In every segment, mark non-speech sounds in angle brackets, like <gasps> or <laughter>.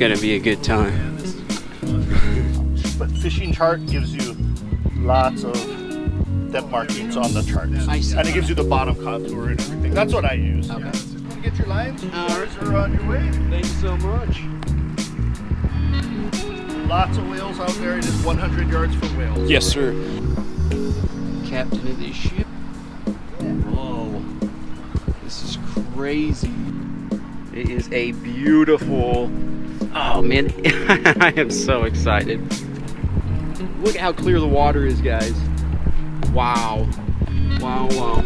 This is gonna be a good time. But fishing chart gives you lots of depth markings on the charts. I see. And it gives you the bottom contour and everything. That's what I use. Okay. You get your lines, uh, All yours are on your way. Thank you so much. Lots of whales out there. It is 100 yards from whales. Yes, sir. Captain of this ship. Whoa. This is crazy. It is a beautiful. Oh man, <laughs> I am so excited. Look at how clear the water is, guys. Wow. Wow, wow.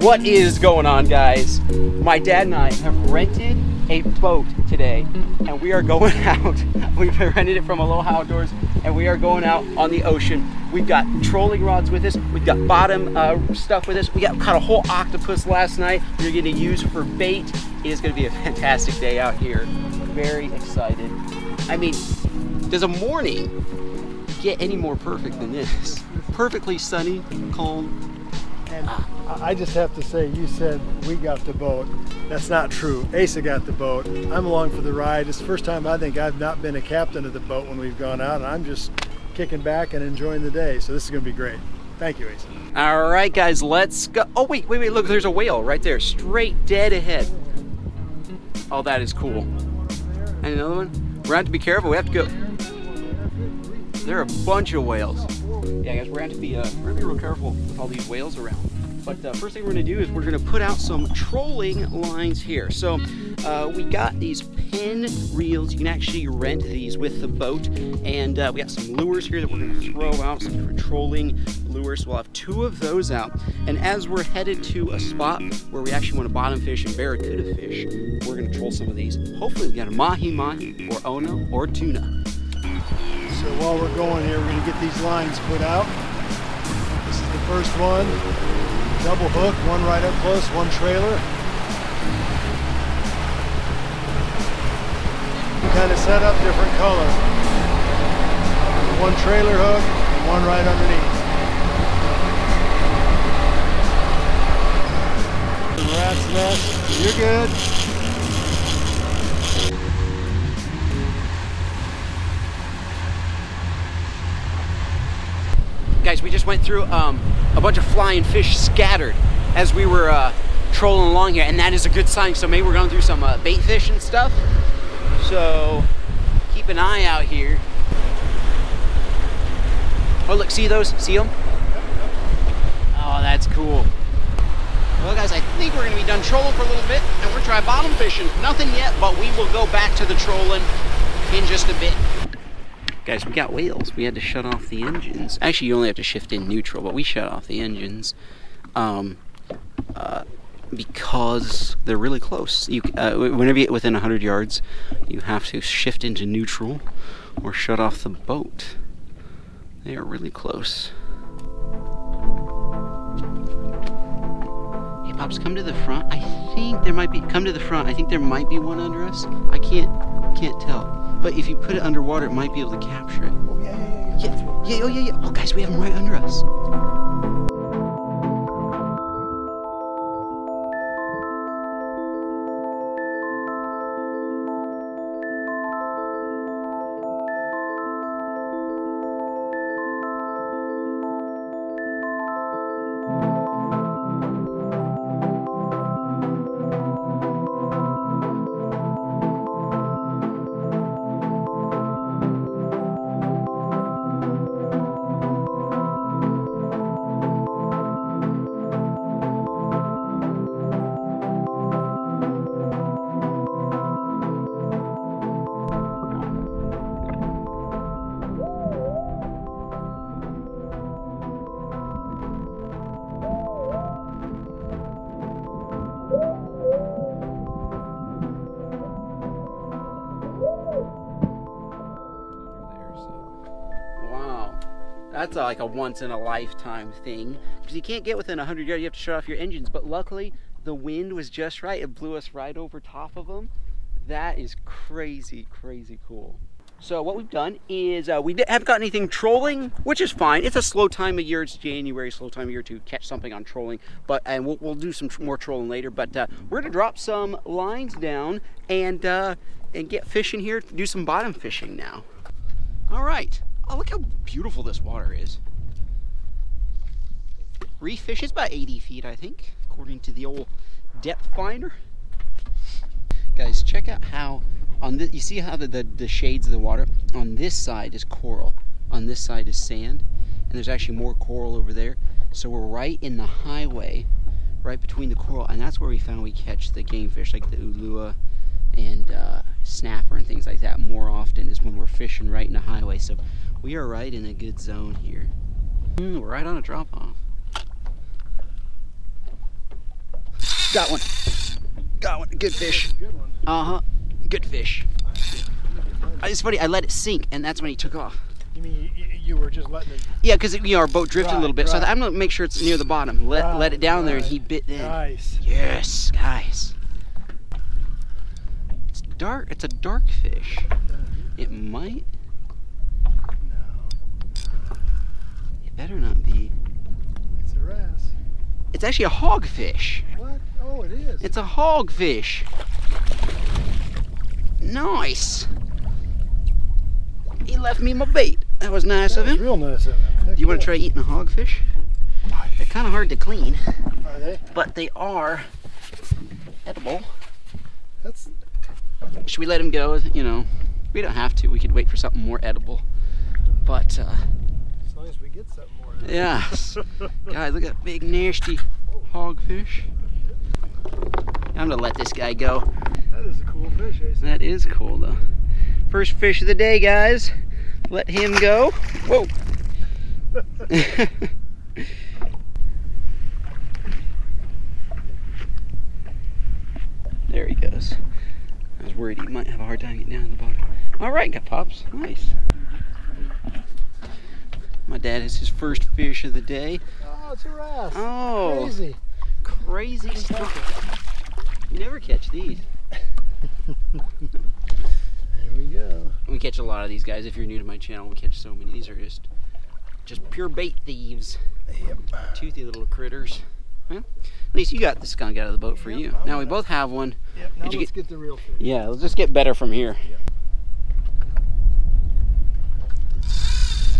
What is going on, guys? My dad and I have rented a boat today, and we are going <laughs> out. We've rented it from Aloha Outdoors, and we are going out on the ocean. We've got trolling rods with us. We've got bottom uh, stuff with us. We got caught a whole octopus last night. We're going to use for bait. It is going to be a fantastic day out here. Very excited. I mean, does a morning get any more perfect than this? Perfectly sunny, calm. And I I just have to say, you said we got the boat. That's not true. Asa got the boat. I'm along for the ride. It's the first time I think I've not been a captain of the boat when we've gone out, and I'm just kicking back and enjoying the day. So this is going to be great. Thank you, Asa. All right, guys, let's go. Oh, wait, wait, wait, look, there's a whale right there, straight dead ahead. Oh, that is cool. And another one? We're gonna have to be careful. We have to go. There are a bunch of whales. Yeah, guys, we're gonna have to be, uh, we're gonna be real careful with all these whales around. But uh, first thing we're gonna do is we're gonna put out some trolling lines here. So uh, we got these pin reels. You can actually rent these with the boat. And uh, we got some lures here that we're gonna throw out, some different trolling lures. We'll have two of those out. And as we're headed to a spot where we actually want to bottom fish and barracuda fish, we're gonna troll some of these. Hopefully we got a mahi-mahi or ono or tuna. So while we're going here, we're to get these lines put out. This is the first one. Double hook, one right up close, one trailer. Kind of set up different color. One trailer hook, and one right underneath. Rat's nest, you're good. Guys, we just went through um, a bunch of flying fish scattered as we were uh, trolling along here, and that is a good sign. So maybe we're going through some uh, bait fish and stuff. So keep an eye out here. Oh, look, see those? See them? Oh, that's cool. Well, guys, I think we're going to be done trolling for a little bit, and we're try bottom fishing. Nothing yet, but we will go back to the trolling in just a bit. Guys, we got whales. We had to shut off the engines. Actually, you only have to shift in neutral, but we shut off the engines um, uh, because they're really close. You, uh, whenever you get within 100 yards, you have to shift into neutral or shut off the boat. They are really close. Hey, Pops, come to the front. I think there might be. Come to the front. I think there might be one under us. I can't can't tell. But if you put it underwater, it might be able to capture it. Oh, yeah, yeah, yeah. Yeah, yeah, oh yeah, yeah. Oh, guys, we have them right under us. That's a, like a once in a lifetime thing because you can't get within 100 yards. You have to shut off your engines. But luckily, the wind was just right. It blew us right over top of them. That is crazy, crazy cool. So what we've done is uh, we haven't got anything trolling, which is fine. It's a slow time of year. It's January, slow time of year to catch something on trolling. But and we'll, we'll do some more trolling later. But uh, we're gonna drop some lines down and uh, and get fishing here. Do some bottom fishing now. All right. Oh, look how beautiful this water is. Reef fish is about 80 feet, I think, according to the old depth finder. Guys, check out how on this you see how the, the, the shades of the water on this side is coral, on this side is sand, and there's actually more coral over there. So we're right in the highway, right between the coral, and that's where we found we catch the game fish like the ulua and uh, snapper and things like that more often is when we're fishing right in the highway. So we are right in a good zone here. Mm, we're right on a drop off. Got one. Got one. Good fish. Good one. Uh huh. Good fish. Uh, It's funny. I let it sink, and that's when he took off. You mean you, you were just letting it? Yeah, because you know our boat drifted a little bit, so right. thought, I'm gonna make sure it's near the bottom. Let let it Right, down there, and he bit in. Nice. Yes, guys. It's dark. It's a dark fish. It might. No, It better not be. it's a wrasse. It's actually a hogfish. What? Oh, it is. It's a hogfish. Nice. He left me my bait. That was nice that of was him. real nice of him. Do you want to try eating a hogfish? They're kind of hard to clean, Are they? but they are edible. That's Should we let him go? You know, we don't have to. We could wait for something more edible. But, uh, as long as we get something more. it. yes. <laughs> Guys, look at that big, nasty hogfish. I'm gonna let this guy go. That is a cool fish, Ace. That is cool, though. First fish of the day, guys. Let him go. Whoa. <laughs> <laughs> there he goes. I was worried he might have a hard time getting down to the bottom. All right, got pops. Nice. My dad has his first fish of the day. Oh, it's a wrasse. Oh, Crazy. crazy stuff. You never catch these. There we go. We catch a lot of these guys. If you're new to my channel, we catch so many. These are just, just pure bait thieves. Yep. Toothy little critters. Well, at least you got the skunk out of the boat for Yep, you. I'm Now we both have one. Yep. Now Did let's get, the real fish. Yeah, let's just get better from here.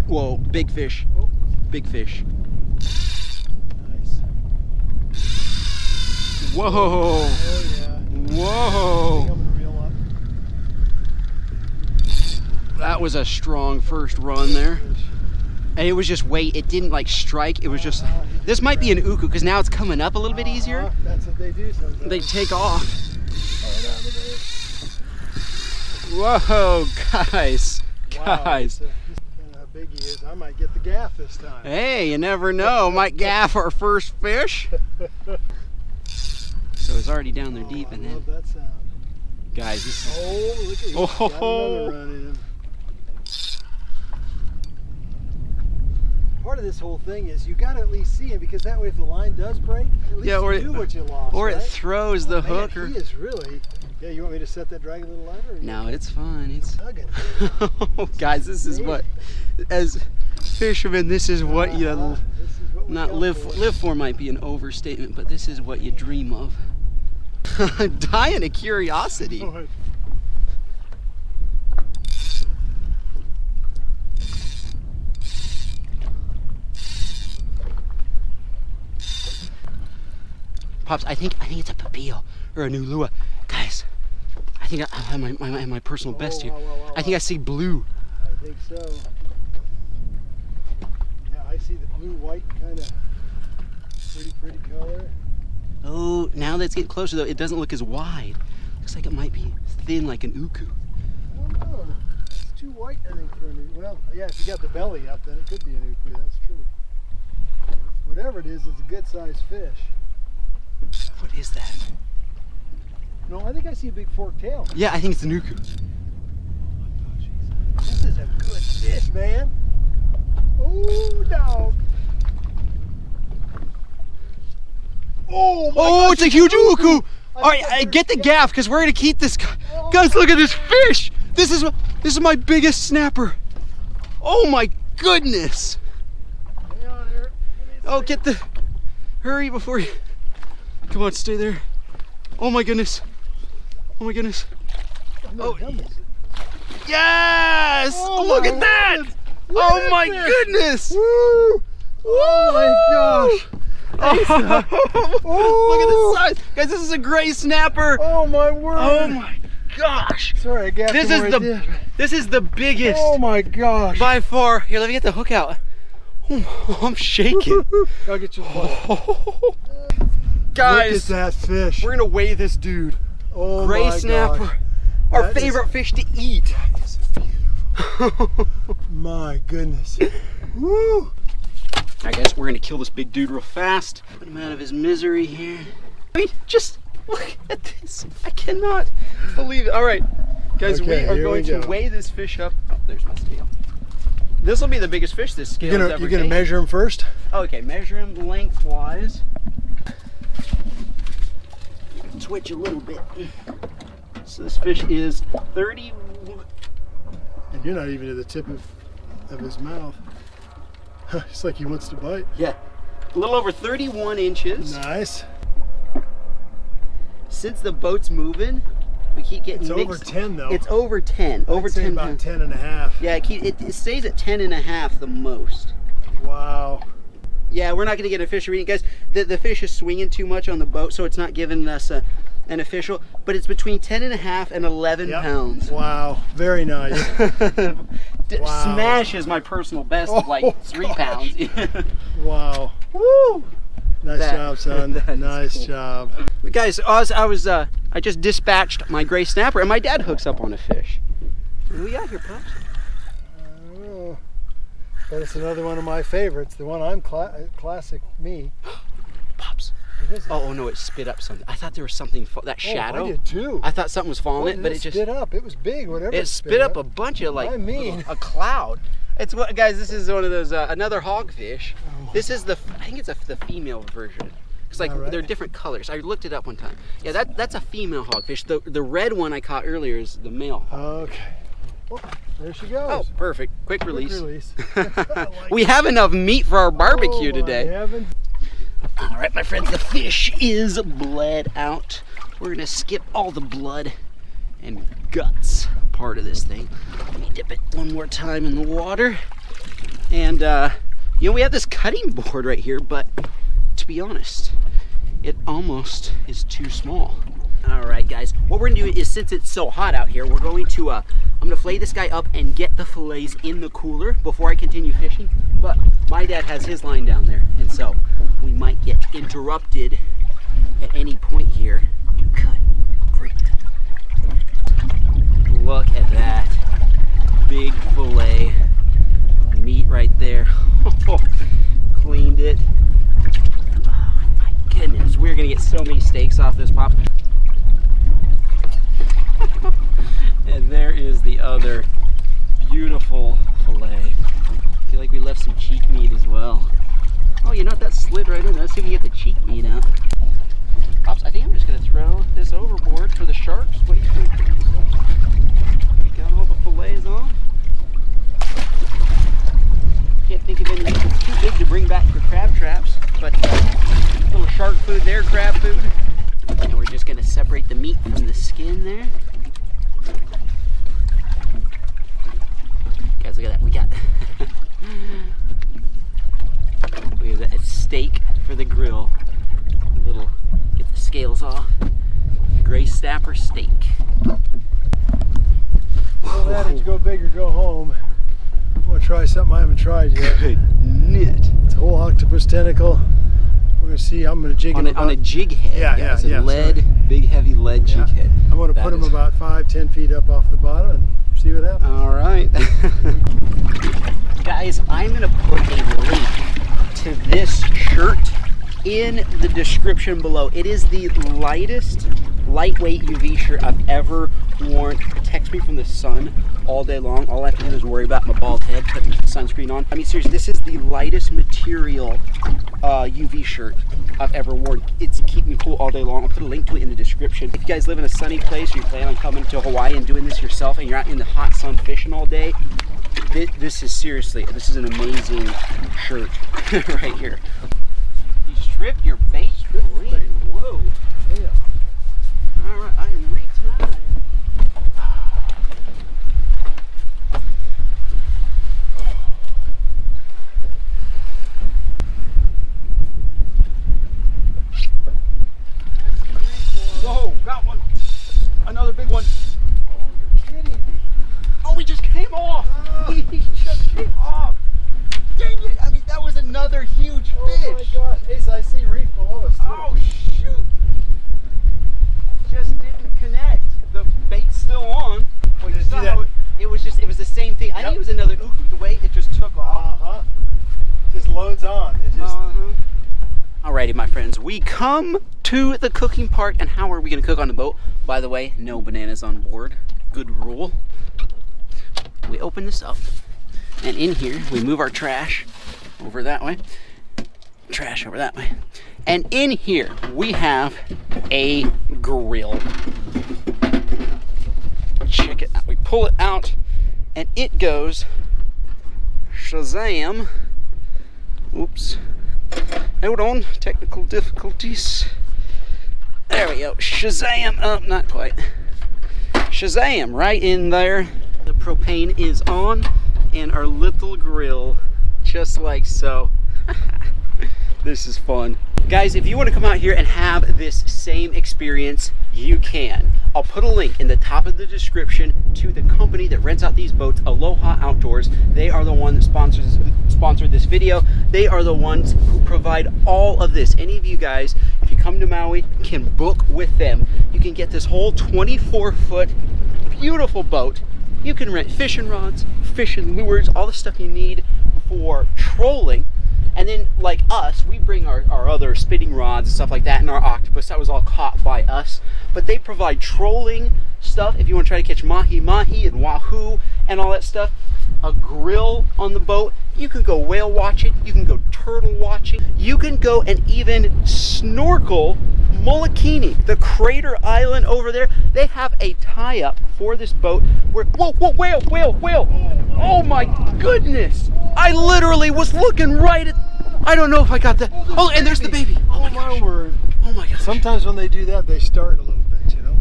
Whoa, big fish. Oh. Big fish. Nice. Whoa. Oh yeah. Whoa. I'm gonna reel up. That was a strong first run there. And it was just weight. It didn't like strike. It was just. This might be an uku because now it's coming up a little bit easier. That's what they do sometimes. They take off. Down the bait. Whoa, guys. Wow, Guys. it's a- Depending on how big he is, I might get the gaff this time. Hey, you never know. Might gaff our first fish. <laughs> So it's already down there deep, oh, and I then, love that sound. guys, this is. Oh, look at Oh, got ho, ho. another run in him. Part of this whole thing is you got to at least see him because that way, if the line does break, at least Yeah, or you it- knew what you lost. Or it right? throws the Oh, man, hook. Or... He is really. Yeah, you want me to set that drag a little lighter? or No, it's fine. It's. tugging? <laughs> Oh, guys, this is what, as fishermen, this is what you. Uh-huh. Is what not live for for, live for might be an overstatement, but this is what you dream of. <laughs> Dying of curiosity. <laughs> Oh, Pops, I think I think it's a papio or an ulua. Guys, I think I, have my, my, my personal best here. I think I see blue. I think so. Yeah, I see the blue white kind of pretty, pretty color. Oh, now that's getting closer though, it doesn't look as wide. Looks like it might be thin like an uku. I don't know. It's too white, I think, for an uku. Well, yeah, if you got the belly up, then it could be an uku. That's true. Whatever it is, it's a good sized fish. What is that? No, I think I see a big forked tail. Yeah, I think it's an uku. This is a good fish, man. Oh, dog. Oh, my Oh, it's a huge uku! I All right, I get the gaff because we're gonna keep this. guy. Oh, Guys, look at this fish! This is this is my biggest snapper. Oh my goodness. Hang on here. Oh, get the hurry before you. Come on, stay there. Oh my goodness. Oh my goodness. Oh, yes! Oh, oh, oh look at that! Oh my this. goodness! Woo! Oh my gosh! Oh. <laughs> Look at the size, guys. This is a gray snapper. Oh my word! Oh my gosh! Sorry, I got This is I the did. this is the biggest Oh my gosh! by far. Here, let me get the hook out. Oh, <laughs> I'm shaking. I'll get you. Oh. <laughs> Guys, Look at that fish. we're gonna weigh this dude. oh Gray snapper, gosh. our That is- favorite fish to eat. <laughs> My goodness. Woo! I guess we're gonna kill this big dude real fast. Put him out of his misery here. I mean, just look at this. I cannot believe it. All right, guys, we are going we to weigh this fish up. Oh, there's my scale. This will be the biggest fish this scale You're has gonna you're gonna measure him first. Oh, okay, measure him lengthwise. Switch a little bit. So this fish is 30. And you're not even to the tip of, of his mouth. <laughs> it's like he wants to bite. Yeah, a little over 31 inches. Nice. Since the boat's moving, we keep getting It's over 10 though. It's over 10. over I'd say 10 about pounds. 10 and a half. Yeah, it, keep, it, it stays at 10 and a half the most. Wow. Yeah, we're not going to get official reading, guys. The, the fish is swinging too much on the boat, so it's not giving us a, an official. But it's between 10 and a half and 11 Yep. pounds. Wow. Very nice. <laughs> Wow. Smash is my personal best of like Oh, three gosh. pounds. <laughs> wow. Woo! Nice That- job, son. <laughs> nice cool. job. Guys, I was, I was, uh, I just dispatched my gray snapper, and my dad hooks up on a fish. What do we got here, pups? Oh, but it's another one of my favorites. The one I'm cla- uh, classic me. <gasps> <gasps> It? Oh, oh no, it spit up something. I thought there was something, that Oh, shadow. I did too. I thought something was falling it, but it just spit up. It was big. Whatever. it spit up a bunch of like I mean. a cloud. It's what guys. This is one of those uh, another hogfish. Oh. This is the I think it's a, the female version. It's like Alright. they're different colors. I looked it up one time. Yeah, that that's a female hogfish. The the red one I caught earlier is the male. Okay. Oh, there she goes. Oh, perfect. Quick Quick release. release. <laughs> we have enough meat for our barbecue Oh, today. All right, my friends, the fish is bled out. We're gonna skip all the blood and guts part of this thing. Let me dip it one more time in the water. And, uh, you know, we have this cutting board right here, but to be honest, it almost is too small. All right, guys, what we're gonna do is since it's so hot out here, we're going to, uh, I'm gonna flay this guy up and get the fillets in the cooler before I continue fishing. But my dad has his line down there, and so we might get interrupted at any point here. Good grief. Look at that big fillet meat right there. <laughs> Cleaned it. Oh my goodness, we're gonna get so many steaks off this pop. And there is the other beautiful fillet. I feel like we left some cheek meat as well. Oh, you know what? That slid right in. Let's see if we get the cheek meat out. Pops, I think I'm just gonna throw this overboard for the sharks. What do you think? We got all the fillets on. Can't think of anything that's too big to bring back for crab traps, but little shark food there, crab food. And we're just gonna separate the meat from the skin there. Guys, look at that. We got we have a steak for the grill. A little get the scales off. Gray snapper steak. Old adage, go big or go home. I'm gonna try something I haven't tried yet. Good knit. It's a whole octopus tentacle. We're gonna see. I'm gonna jig On him a, on a jig head. Yeah, yeah, guys, a yeah, Lead, sorry. big heavy lead Yeah. jig head. I'm gonna That put him is- about five, ten feet up off the bottom and see what happens. All right. <laughs> Guys, I'm going to put a link to this shirt in the description below. It is the lightest, lightweight UV shirt I've ever worn. It protects me from the sun all day long. All I have to do is worry about my bald head, putting sunscreen on. I mean, seriously, this is the lightest material uh, UV shirt I've ever worn. It's keeping me cool all day long. I'll put a link to it in the description. If you guys live in a sunny place or you plan on coming to Hawaii and doing this yourself and you're out in the hot sun fishing all day, this, this is seriously, this is an amazing shirt <laughs> right here. You strip your bait clean. Whoa. Yeah. All right, I am retired. Whoa, got one. Another big one. Are you kidding me. Oh, we just came off. <laughs> We just came off. Dang it. I mean, that was another huge fish. Oh my gosh. Ace, I see reef below us too. Oh, shoot. Just didn't connect. The bait's still on. Well, you it saw how it, it was just, it was the same thing. I think it was another uku. The way it just took off. Uh-huh. Just loads on. It just Uh-huh. Alrighty, my friends, we come to the cooking part. And how are we going to cook on the boat? By the way, no bananas on board. Good rule. We open this up, and in here we move our trash over that way. Trash over that way. And in here we have a grill. Check it out. We pull it out, and it goes Shazam. Oops. Hold on, technical difficulties. There we go. Shazam! Oh, not quite. Shazam! Right in there. The propane is on, and our little grill, just like so. <laughs> this is fun. Guys, if you want to come out here and have this same experience, you can. I'll put a link in the top of the description to the company that rents out these boats, Aloha Outdoors. They are the one that sponsors sponsored this video. They are the ones who provide all of this. Any of you guys, if you come to Maui, can book with them. You can get this whole 24 foot beautiful boat. You can rent fishing rods, fishing lures, all the stuff you need for trolling. And then, like us, we bring our, our other spinning rods and stuff like that, and our octopus. That was all caught by us. But they provide trolling stuff if you want to try to catch mahi mahi and wahoo and all that stuff. A grill on the boat. You can go whale watching. You can go turtle watching. You can go and even snorkel Molokini, the crater island over there. They have a tie-up for this boat where whoa, whoa, whale, whale, whale. Oh my goodness. I literally was looking right at I don't know if I got that. Oh, oh and there's the baby. Oh my oh, my gosh. word. Oh my god. Sometimes when they do that, they start a little bit, you know?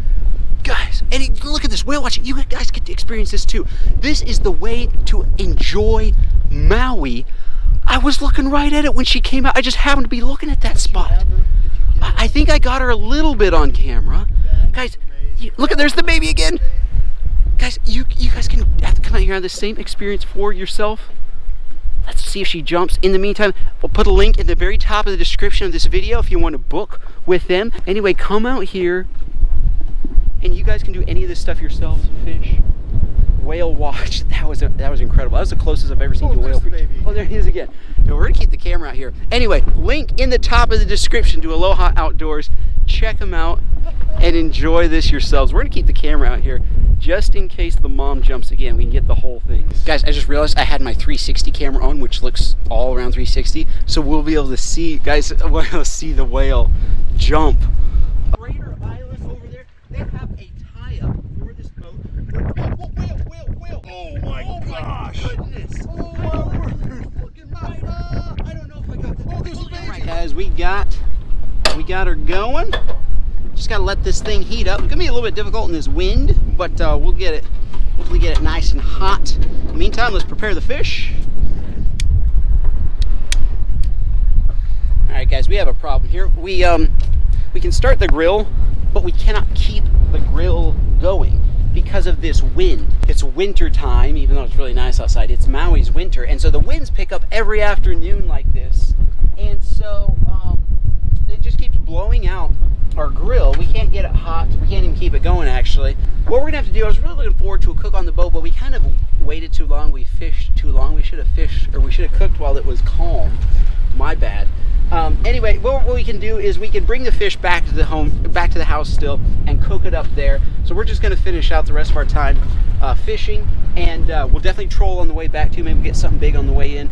guys and it- look at this. Whale watching. You guys get to experience this too. This is the way to enjoy maui. I was looking right at it when she came out. I just happened to be looking at that spot. Did get i I think i got her a little bit on camera. Guys you, look at there's the baby again. Guys you you guys can have to come out here and have the same experience for yourself Let's see if she jumps. In the meantime, we'll put a link in the very top of the description of this video if you want to book with them. Anyway, come out here and you guys can do any of this stuff yourselves. Fish, whale watch. <laughs> That was that was incredible. That was the closest I've ever seen Oh, to a whale. the. Oh, there he is again. No, we're gonna keep the camera out here. Anyway, link in the top of the description to Aloha Outdoors. Check them out and enjoy this yourselves. We're gonna keep the camera out here just in case the mom jumps again. We can get the whole thing. Guys, I just realized I had my 360 camera on, which looks all around 360, so we'll be able to see, guys, <laughs> we'll be able to see the whale jump. Crater Island over there, they have a tie-up for this boat. Oh my gosh. goodness! Oh my word. Right up. I don't know if I got that. Oh, there's a baby. All right, guys, we got we got her going. Just gotta let this thing heat up. It's gonna be a little bit difficult in this wind, but uh, we'll get it. Hopefully, get it nice and hot. In the meantime, let's prepare the fish. All right, guys, we have a problem here. We um we can start the grill, but we cannot keep the grill going because of this wind. It's winter time, even though it's really nice outside. It's Maui's winter, and so the winds pick up every afternoon like this, and so um, it just keeps blowing out our grill. We can't get it hot. We can't even keep it going. Actually, what we're gonna have to do. I was really looking forward to a cook on the boat, but we kind of waited too long. We fished too long. We should have fished, or we should have cooked while it was calm. my bad. Um, anyway, what, what we can do is we can bring the fish back to the home, back to the house still, and cook it up there. So we're just gonna finish out the rest of our time uh, fishing, and uh, we'll definitely troll on the way back too. Maybe get something big on the way in.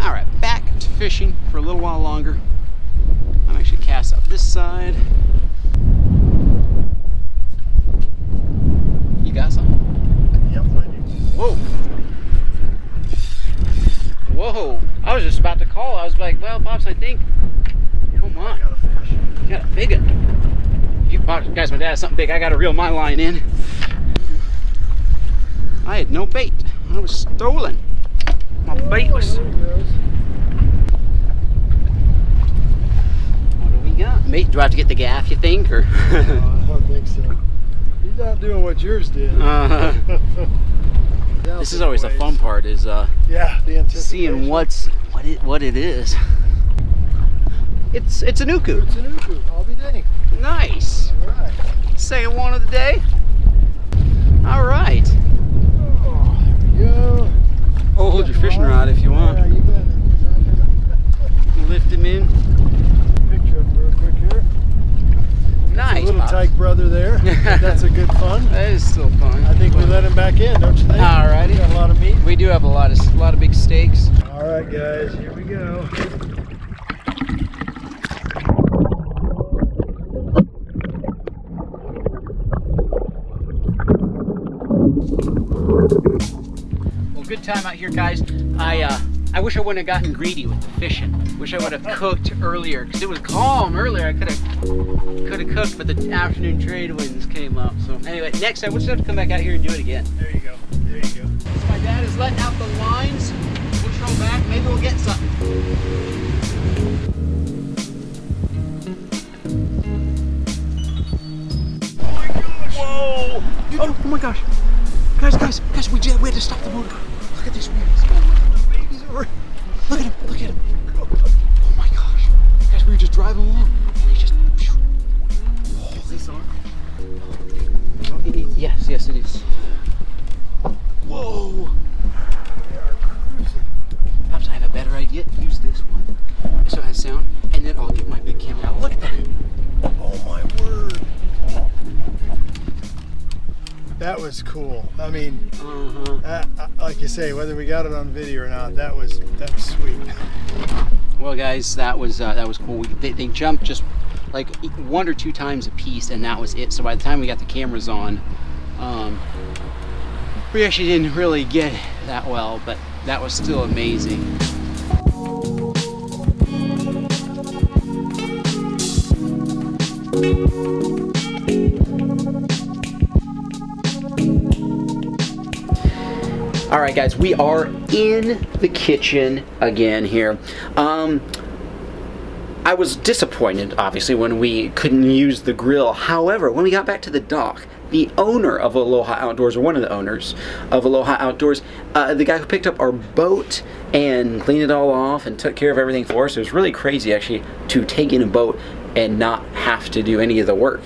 All right, back to fishing for a little while longer. I'm actually cast up this side. You got some? Yep, I do. Whoa. Whoa. I was just about to call. I was like, well, Pops, I think. Come on. Got a fish. You got a big one. You guys, my dad has something big. I got to reel my line in. I had no bait. I was stolen. My bait was. There he goes. What do we got? Mate, do I have to get the gaff, you think? Or. Oh, <laughs> I <laughs> don't think so. He's not doing what yours did. <laughs> uh, this is always the fun part is uh, Yeah, the seeing what's what it what it is. It's it's an uku. It's an uku. I'll be dang. Nice. All right. Second one of the day. All right. Oh, go. Oh, hold your fishing rod if you Yeah, want. you better. 'cause Lift him in. picture of him real quick here. Nice. a little Pops. tyke brother there. <laughs> That's a good fun. That is still fun. I think we let him back in, don't you think? Alrighty. Got a lot of meat. We do have a lot of a lot of big steaks. All right, guys, here we go. Good time out here, guys. I uh, I wish I wouldn't have gotten greedy with the fishing. Wish I would have cooked earlier because it was calm earlier. I could have could have cooked, but the afternoon trade winds came up. So anyway, next time we'll just have to come back out here and do it again. There you go. There you go. So my dad is letting out the lines. We'll throw back. Maybe we'll get something. Oh my gosh! Whoa! Oh, oh my gosh. Guys, guys, guys, we, did, we had to stop the motor. Look at this weird babies over. Look at him, look at him. Oh my gosh. Guys, we were just driving along. And he just. Oh, is this on? No, it is- yes, yes, it is. Whoa. Pops, I have a better idea. Use this one so it has sound, and then I'll get my big camera out. Look at that. Oh my word. That was cool. I mean, say, whether we got it on video or not, that was that was sweet. Well, guys, that was uh, that was cool. They, they jumped just like one or two times a piece, and that was it. So by the time we got the cameras on, um, we actually didn't really get that well, but that was still amazing. All right, guys, we are in the kitchen again here. Um, I was disappointed, obviously, when we couldn't use the grill. However, when we got back to the dock, the owner of Aloha Outdoors, or one of the owners of Aloha Outdoors, uh, the guy who picked up our boat and cleaned it all off and took care of everything for us, it was really crazy, actually, to take in a boat and not have to do any of the work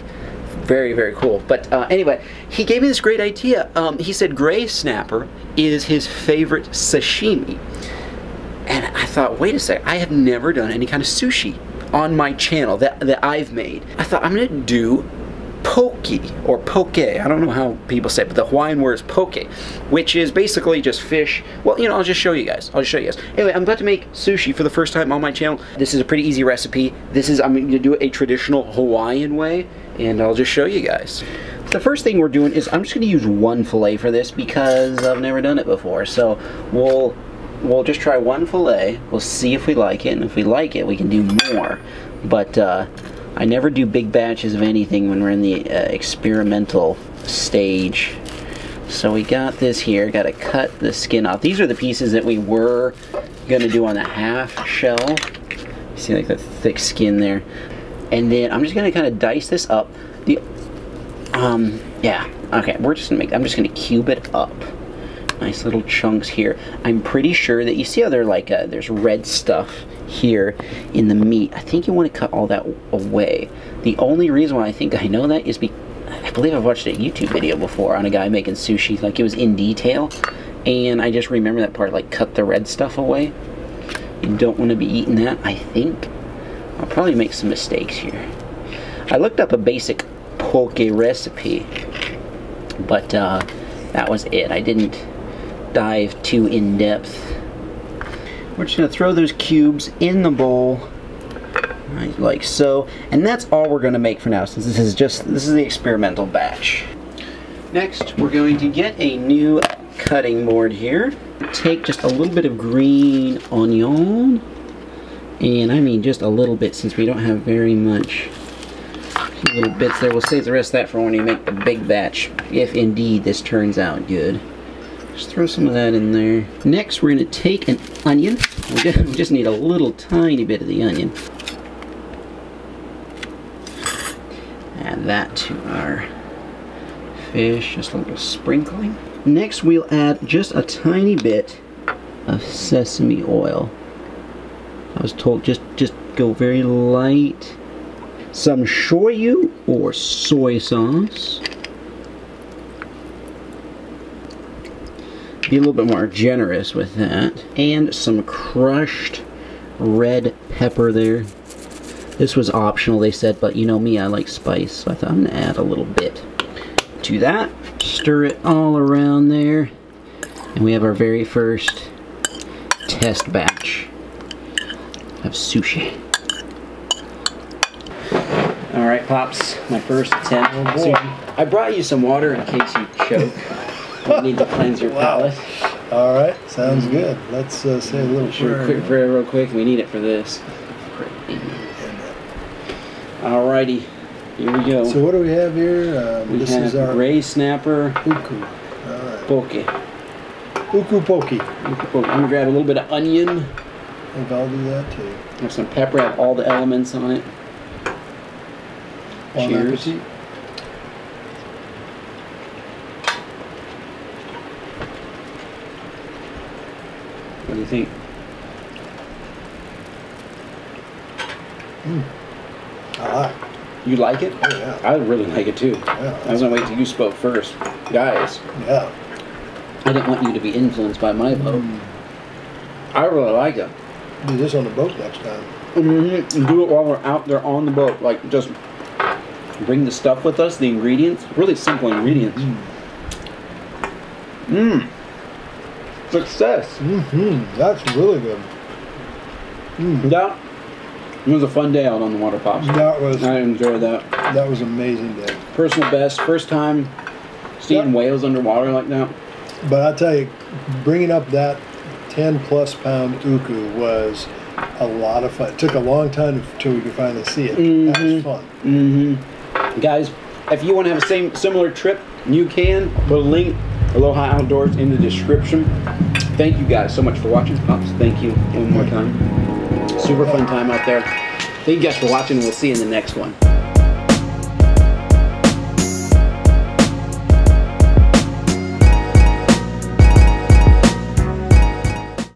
very very cool but uh, anyway he gave me this great idea. Um, he said gray snapper is his favorite sashimi. And i thought wait a sec i have never done any kind of sushi on my channel that, that i've made. I thought i'm gonna do poke or poke i don't know how people say it but the hawaiian word is poke which is basically just fish. Well you know i'll just show you guys. I'll just show you guys. Anyway i'm about to make sushi for the first time on my channel. This is a pretty easy recipe. This is i'm going to do it a traditional hawaiian way and i'll just show you guys. The first thing we're doing is i'm just going to use one fillet for this because i've never done it before. So we'll we'll just try one fillet we'll see if we like it and if we like it we can do more. But uh, I never do big batches of anything when we're in the uh, experimental stage. So we got this here, got to cut the skin off. These are the pieces that we were going to do on the half shell. See like the thick skin there. And then I'm just going to kind of dice this up. The um yeah, okay, we're just going to make I'm just going to cube it up. Nice little chunks here. I'm pretty sure that you see how they're like uh, there's red stuff here in the meat. I think you want to cut all that away. The only reason why I think I know that is because I believe I've watched a YouTube video before on a guy making sushi, like it was in detail, and I just remember that part, like cut the red stuff away. You don't want to be eating that, I think. I'll probably make some mistakes here. I looked up a basic poke recipe, but uh, that was it. I didn't dive too in depth. We're just gonna throw those cubes in the bowl, right, like so, and that's all we're gonna make for now. Since this is just this is the experimental batch. Next, we're going to get a new cutting board here. Take just a little bit of green onion, and I mean just a little bit since we don't have very much little bits there. We'll save the rest of that for when we make the big batch, if indeed this turns out good. Just throw some of that in there. Next, we're going to take an onion. We just, need a little tiny bit of the onion. Add that to our fish, just a little sprinkling. Next, we'll add just a tiny bit of sesame oil. I was told just just go very light. Some shoyu or soy sauce. Be a little bit more generous with that. And some crushed red pepper there. This was optional, they said, but you know me, I like spice, so I thought I'm gonna add a little bit to that. Stir it all around there. And we have our very first test batch of sushi. All right, Pops, my first attempt. Oh. I brought you some water in case you choke. You need to cleanse your <laughs> Wow. palate. All right, sounds good. Let's uh, say a little Sure, prayer. quick prayer real quick. We need it for this. Alrighty, here we go. So what do we have here? Um, we this have is our gray snapper uku. All right, poke. uku poke. I'm gonna grab a little bit of onion. I think I'll do that too. Have some pepper. Have all the elements on it. Bon Cheers. appetit. Do you? I like. You like it? Oh yeah, I really like it too. yeah, I was gonna wait till you spoke first, guys. yeah. I didn't want you to be influenced by my vote. Mm. I really like it. Do this on the boat next time. Mm-hmm. Do it while we're out there on the boat. Like just bring the stuff with us, the ingredients. Really simple ingredients. Mmm. Success. Mm-hmm. That's really good. Mm. That was a fun day out on the water pops. That was I enjoyed that. that was amazing day. Personal best. First time seeing whales underwater like that. But I tell you, bringing up that 10 plus pound uku was a lot of fun. It took a long time until we could finally see it. That Mhm. was fun. Mm-hmm. Guys, if you want to have a same similar trip, you can put a link Aloha Outdoors in the description. Thank you guys so much for watching. Pops, thank you one more time. Super fun time out there. Thank you guys for watching, we'll see you in the next one.